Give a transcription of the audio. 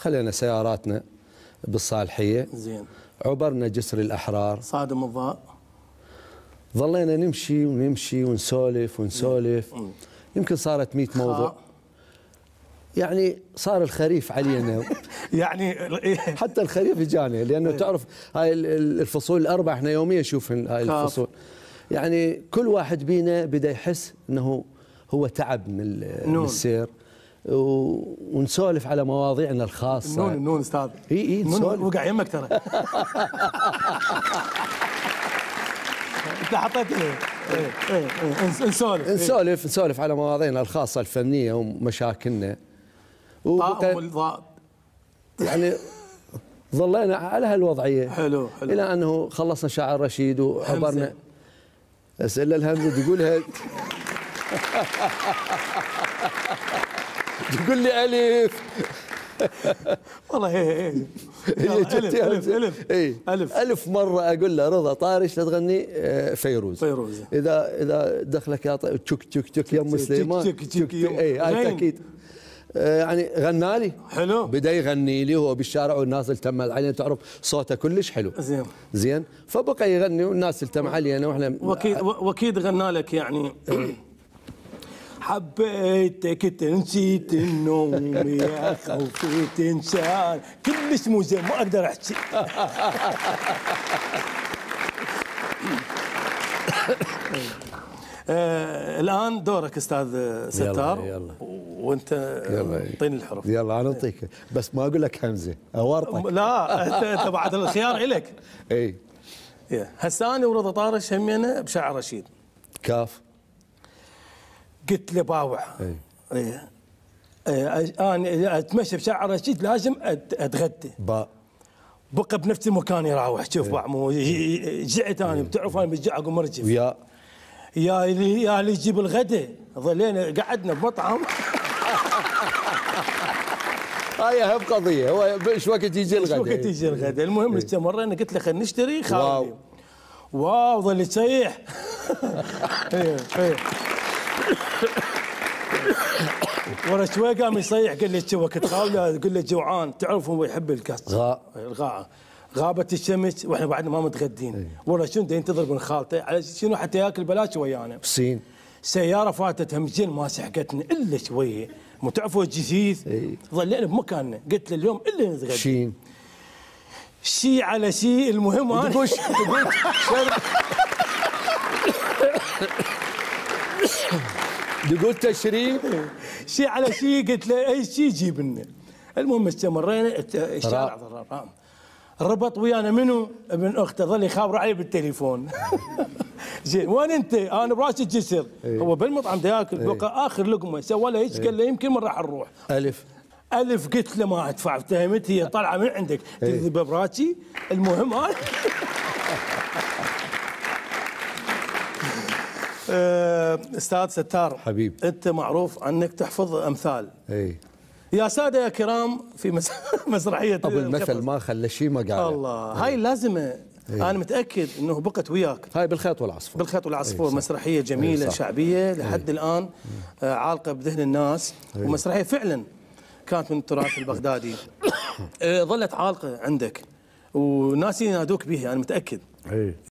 خلينا سياراتنا بالصالحية. زين. عبرنا جسر الأحرار. صادم الضاء ظلينا نمشي ونمشي ونسولف ونسولف. يمكن صارت 100 موضوع يعني صار الخريف علينا. يعني حتى الخريف اجاني لأنه تعرف هاي ال- ال- الفصول الأربع إحنا يوميا نشوف هاي. الفصول. يعني كل واحد بينا بدا يحس إنه هو تعب من من. السير. ونسولف على مواضيعنا الخاصة. النون النون أستاذ. اي إي نسولف. وقع يمك ترى. إنت حطيت إيه إيه إيه، نس- نسولف. إيه. نسولف نسولف على مواضيعنا الخاصة الفنية ومشاكلنا. والضاء يعني ظلينا على هالوضعية. حلو حلو. إلى أنه خلصنا شارع الرشيد وعبرنا. أسئلة الهمزة تقولها. تقول لي ألف. والله إيه إيه. هي يلا، جت ألف ألف. ألف اي ألف. ألف مرة أقول له رضا طارش لا تغني؟ آه، فيروز. فيروز. إذا إذا دخلك يا تشك تشك تشك يم تشك سليمان. تشك تشك أي. تأكيد. آه، يعني غنى لي. حلو. بدأ يغني لي هو بالشارع والناس التمت عليه تعرف صوته كلش حلو. زين. زين. فبقى يغني والناس التم علينا وإحنا وأكيد وأكيد غنى لك يعني. حبيتك نسيت النوم يا خوفي تنسان. كلش مو زين ما أقدر أحكي. آه الآن دورك أستاذ ستار. يلا. وأنت يلا. اعطيني الحروف. يلا أنا أعطيك. بس ما أقول لك همزة اورطك لا انت بعد الخيار إلك. إي. هسه أنا ورضا طارش همينة بشعر رشيد. كاف. قلت له باوع اي إيه. إيه، أنا أتمشى بشعر رشيد لازم أتغدى. بقى بنفس المكان يراوح. شوف باع مو جعت أنا بتعرف أنا بتجع اقوم ارجف ويا. يا اللي يا اللي يجيب الغداء ظلينا قعدنا بمطعم. هاي أهم قضية. هو إيش وقت يجي إيش وقت الغداء يجي الغداء المهم استمرينا. قلت له خلينا نشتري. خالي. واو. واو ظل يصيح. إيه، إيه. ورا شوي قام يصيح قال لي شو خاوله قال لي جوعان. تعرف هو يحب الكاس غاء الغاء. غابت الشمس وإحنا بعدنا ما متغدين. ورا شنو؟ دا ينتظر من خالته على شنو؟ حتى ياكل بلاش ويانا. سين سيارة فاتت همجين ما سحقتنا إلا شوية. مو تعرفوا الجثيث إي. ظلينا بمكاننا. قلت له اليوم إلا نتغدى. شين. شي على شي المهم أنا. تقول تقول شر تقول تشريف شي على شي قلت له اي شي جيب لنا المهم استمرينا الشارع ضرر نعم. ربط ويانا منو؟ ابن اخته ظل يخابر علي بالتليفون. زين وين أنت؟ أنا براس الجسر. هو بالمطعم دا ياكل بقى آخر لقمة. سوى له هيك قال له يمكن من راح نروح. ألف. ألف قلت له ما أدفع. فهمت؟ هي طالعة من عندك. تكذب براسي؟ المهم أنا أستاذ ستار حبيب. أنت معروف عنك تحفظ أمثال. إي. يا سادة يا كرام في مس... مسرحية أبو المثل. ما خلى شيء ما قال الله. هاي لازمه أنا متأكد إنه بقت وياك. هاي بالخيط والعصفور. بالخيط والعصفور. صح. مسرحية جميلة صح. شعبية لحد الآن آه، عالقة بذهن الناس. ومسرحية فعلا كانت من التراث البغدادي. آه، ظلت عالقة عندك وناس ينادوك بها أنا متأكد. إي.